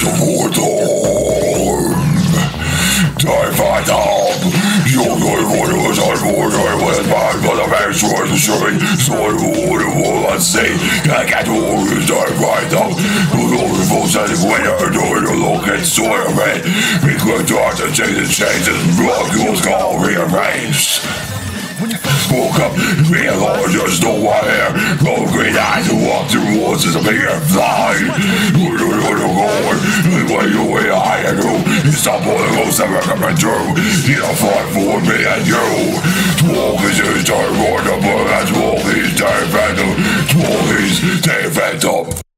storm. Danny Phantom! You know what was on I was the man was the showing, I would have won at sea. I can't always Danny Phantom. The Lord of all said, when you're doing a look at sort of it, to change the changes, block your skull rearranged. Woke up, realized there's no one here. No green eyes who walk through woods as a Where you you way I and you? You stop all the ghosts that recommend. You don't fight for me and you. Smoke is his time, more the bird, and smoke is time phantom. Smoke is time phantom.